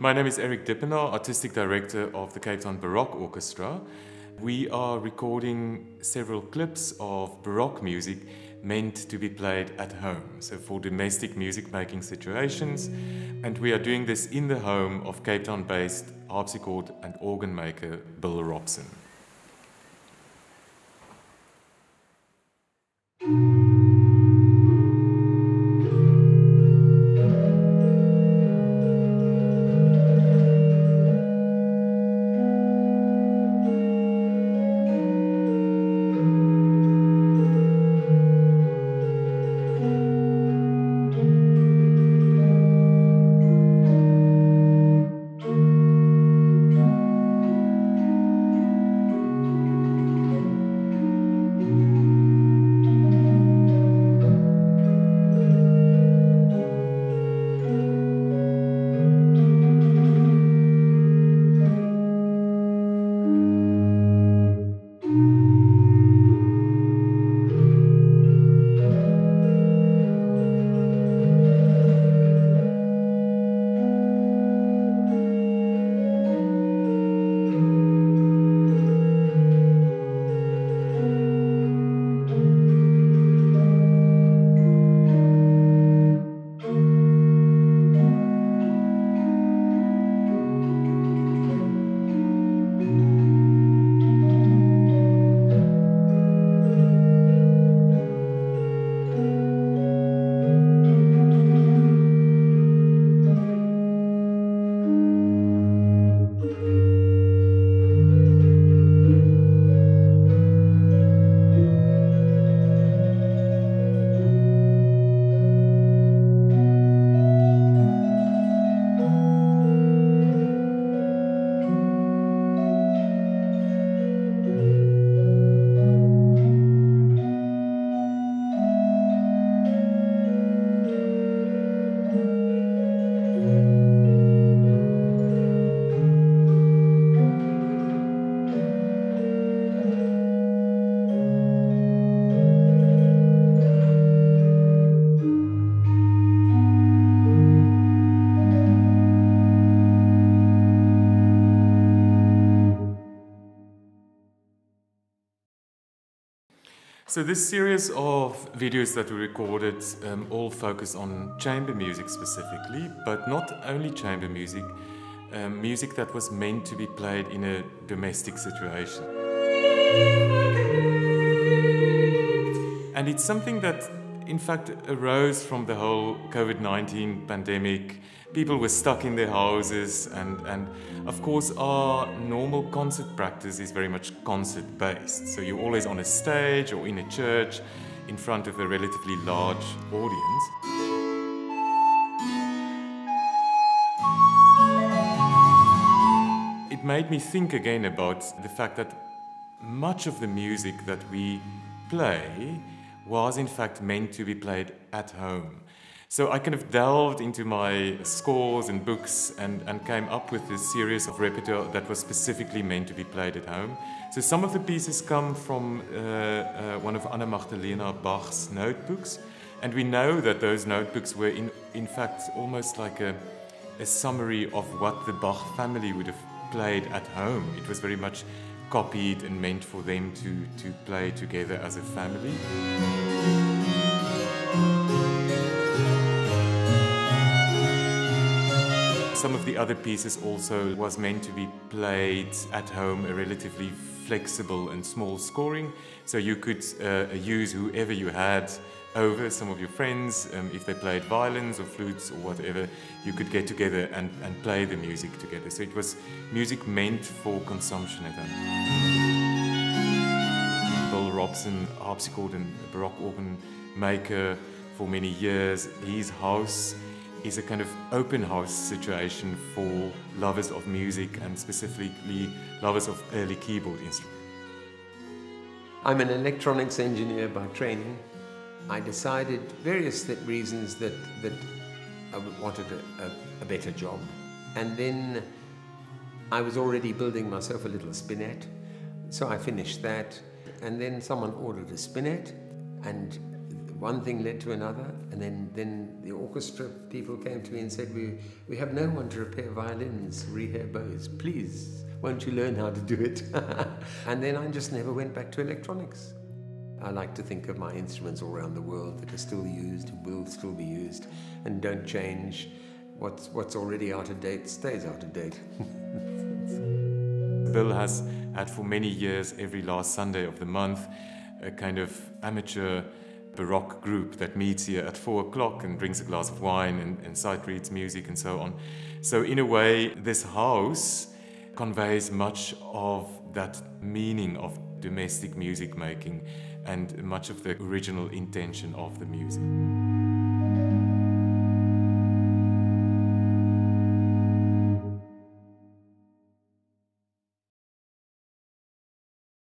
My name is Erik Dippenaar, Artistic Director of the Cape Town Baroque Orchestra. We are recording several clips of Baroque music meant to be played at home, so for domestic music making situations. And we are doing this in the home of Cape Town based harpsichord and organ maker Bill Robson. So this series of videos that we recorded um, all focus on chamber music specifically, but not only chamber music, um, music that was meant to be played in a domestic situation. And it's something that in fact arose from the whole COVID 19 pandemic. People were stuck in their houses, and, and of course, our normal concert practice is very much concert based. So you're always on a stage or in a church in front of a relatively large audience. It made me think again about the fact that much of the music that we play was in fact meant to be played at home. So I kind of delved into my scores and books and, and came up with this series of repertoire that was specifically meant to be played at home. So some of the pieces come from uh, uh, one of Anna Magdalena Bach's notebooks. And we know that those notebooks were in, in fact almost like a, a summary of what the Bach family would have played at home. It was very much copied and meant for them to, to play together as a family. Some of the other pieces also was meant to be played at home, a relatively flexible and small scoring, so you could uh, use whoever you had over, some of your friends, um, if they played violins or flutes or whatever, you could get together and, and play the music together. So it was music meant for consumption at home. Bill Robson, harpsichord and Baroque organ maker for many years, his house is a kind of open house situation for lovers of music and specifically lovers of early keyboard instruments. I'm an electronics engineer by training. I decided various reasons that, that I wanted a, a, a better job. And then I was already building myself a little spinet, so I finished that. And then someone ordered a spinet, and one thing led to another, and then, then the orchestra people came to me and said, we, we have no one to repair violins, repair bows. Please, won't you learn how to do it? and then I just never went back to electronics. I like to think of my instruments all around the world that are still used, will still be used, and don't change. What's, what's already out of date stays out of date. Bill has had for many years, every last Sunday of the month, a kind of amateur Baroque group that meets here at four o'clock and drinks a glass of wine and, and sight reads music and so on. So, in a way, this house conveys much of that meaning of domestic music making and much of the original intention of the music.